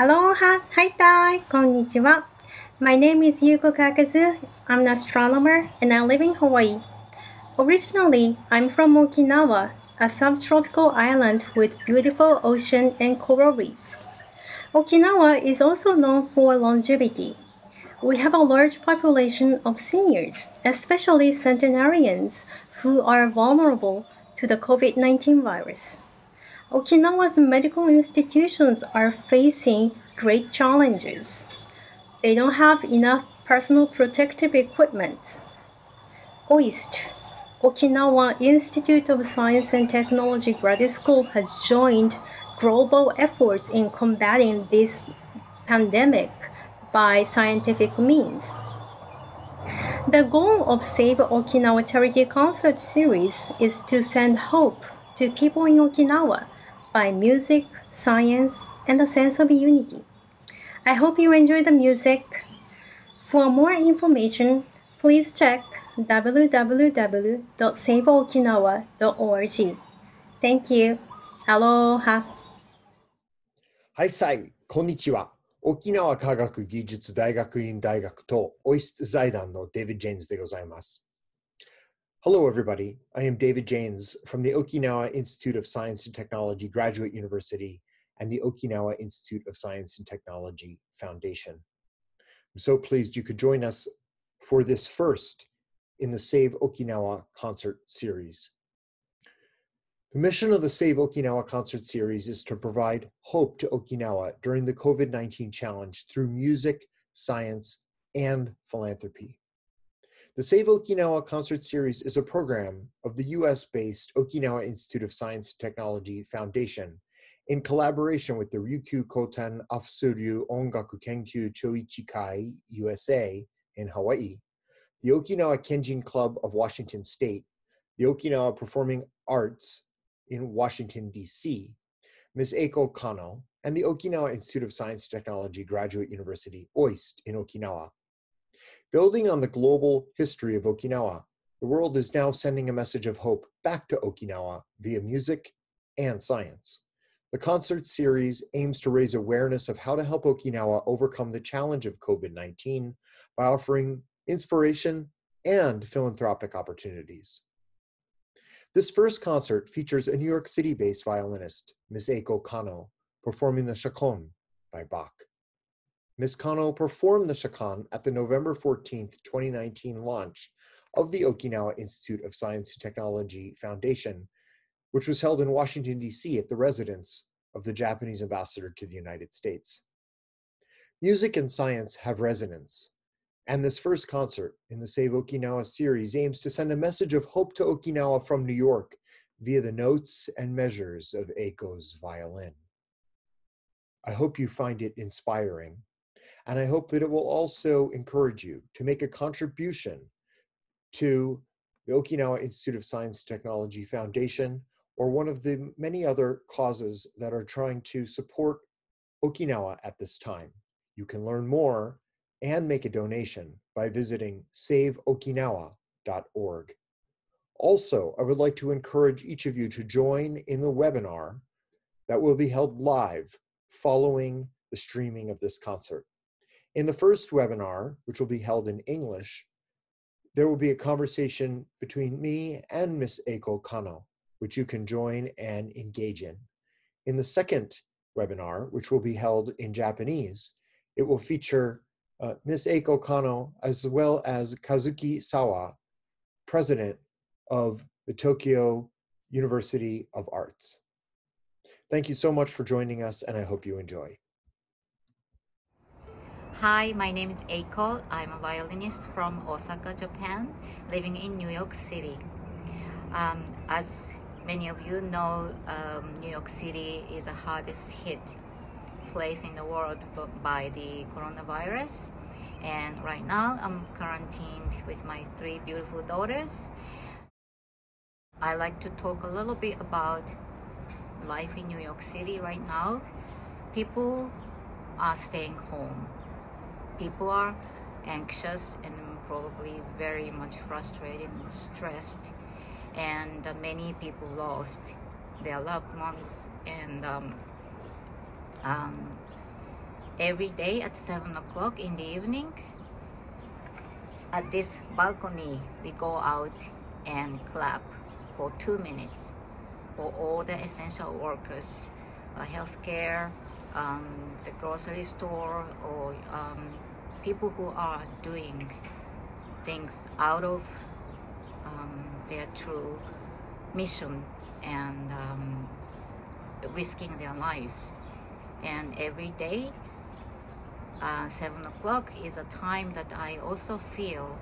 Aloha, haitai, konnichiwa. My name is Yuko Kakazu. I'm an astronomer and I live in Hawaii. Originally, I'm from Okinawa, a subtropical island with beautiful ocean and coral reefs. Okinawa is also known for longevity. We have a large population of seniors, especially centenarians, who are vulnerable to the COVID 19 virus. Okinawa's medical institutions are facing great challenges. They don't have enough personal protective equipment. OIST, Okinawa Institute of Science and Technology Graduate School has joined global efforts in combating this pandemic by scientific means. The goal of Save Okinawa Charity Concert Series is to send hope to people in Okinawa by music, science, and a sense of unity. I hope you enjoy the music. For more information, please check www.saveokinawa.org. Thank you. Aloha. Haisai. Konnichiwa. 沖縄科学技術大学院大学と OIST はいさい、こんにちは。沖縄科学技術大学院大学とオイス財団のデビッド・ジェームズでございます。Hello, everybody. I am David James from the Okinawa Institute of Science and Technology Graduate University and the Okinawa Institute of Science and Technology Foundation. I'm so pleased you could join us for this first in the Save Okinawa concert series. The mission of the Save Okinawa concert series is to provide hope to Okinawa during the COVID 19 challenge through music, science, and philanthropy. The Save Okinawa concert series is a program of the US based Okinawa Institute of Science and Technology Foundation in collaboration with the Ryukyu Koten Afuso ryu Ongaku Kenkyu Choichi Kai USA in Hawaii, the Okinawa Kenjin Club of Washington State, the Okinawa Performing Arts in Washington, D.C., Ms. Eiko Kano, and the Okinawa Institute of Science and Technology Graduate University, OIST, in Okinawa. Building on the global history of Okinawa, the world is now sending a message of hope back to Okinawa via music and science. The concert series aims to raise awareness of how to help Okinawa overcome the challenge of COVID 19 by offering inspiration and philanthropic opportunities. This first concert features a New York City based violinist, Ms. Eiko Kano, performing the Chaconne by Bach. Ms. Kano performed the Chaconne at the November 14, 2019 launch of the Okinawa Institute of Science and Technology Foundation, which was held in Washington, D.C. at the residence of the Japanese ambassador to the United States. Music and science have resonance, and this first concert in the Save Okinawa series aims to send a message of hope to Okinawa from New York via the notes and measures of Eiko's violin. I hope you find it inspiring, and I hope that it will also encourage you to make a contribution to the Okinawa Institute of Science Technology Foundation or one of the many other causes that are trying to support Okinawa at this time. You can learn more and make a donation by visiting saveokinawa.org. Also, I would like to encourage each of you to join in the webinar that will be held live following the streaming of this concert. In the first webinar, which will be held in English, there will be a conversation between me and Miss Eiko Kano, which you can join and engage in. In the second webinar, which will be held in Japanese, it will feature uh, Ms. Eiko Kano as well as Kazuki Sawa, president of the Tokyo University of Arts. Thank you so much for joining us, and I hope you enjoy. Hi, my name is Eiko. I'm a violinist from Osaka, Japan, living in New York City. Um, as many of you know, um, New York City is the hardest hit place in the world by the coronavirus. And right now, I'm quarantined with my three beautiful daughters. I like to talk a little bit about life in New York City right now. People are staying home people are anxious and probably very much frustrated and stressed. And uh, many people lost their loved ones. And um, um, every day at 7 o'clock in the evening, at this balcony, we go out and clap for two minutes for all the essential workers, uh, healthcare, um, the grocery store, or um, people who are doing things out of um, their true mission and um, risking their lives. And every day, uh, 7 o'clock is a time that I also feel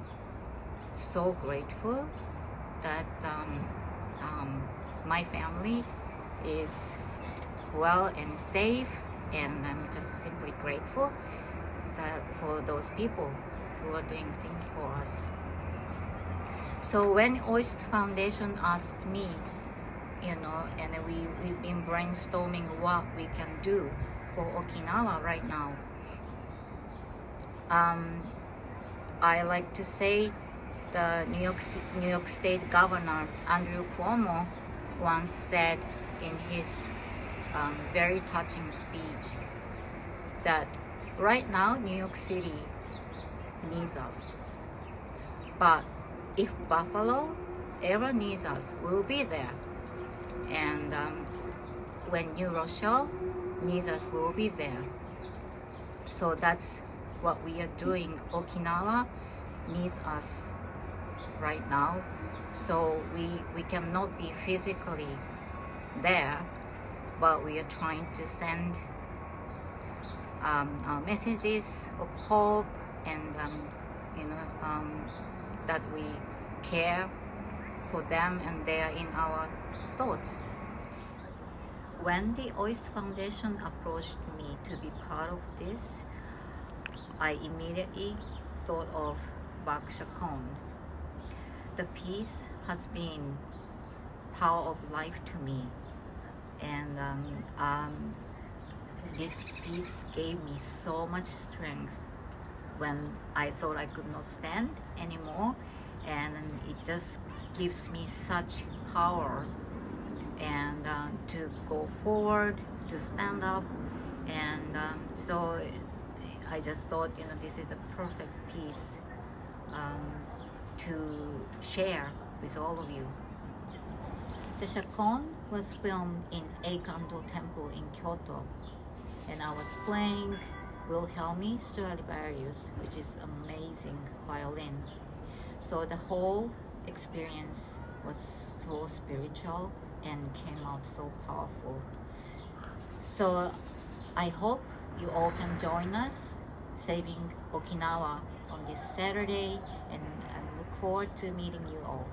so grateful that um, um, my family is well and safe and I'm just simply grateful that for those people who are doing things for us. So when OIST Foundation asked me, you know, and we, we've been brainstorming what we can do for Okinawa right now. Um, I like to say the New York, New York State Governor Andrew Cuomo once said in his um, very touching speech that right now New York City needs us. But if Buffalo ever needs us, we'll be there. And um, when New Rochelle needs us, we'll be there. So that's what we are doing. Okinawa needs us right now. So we, we cannot be physically there, but we are trying to send um, uh, messages of hope and um, you know um, that we care for them and they are in our thoughts. When the OIST Foundation approached me to be part of this, I immediately thought of Bach Chaconne. The piece has been power of life to me and um, um, this piece gave me so much strength when I thought I could not stand anymore and it just gives me such power. And uh, to go forward to stand up and um, so I just thought you know this is a perfect piece um, to share with all of you. The Chaconne was filmed in Eikando Temple in Kyoto and I was playing Wilhelmj Stradivarius, which is amazing violin. So the whole experience was so spiritual and came out so powerful. So I hope you all can join us saving Okinawa on this Saturday and I look forward to meeting you all.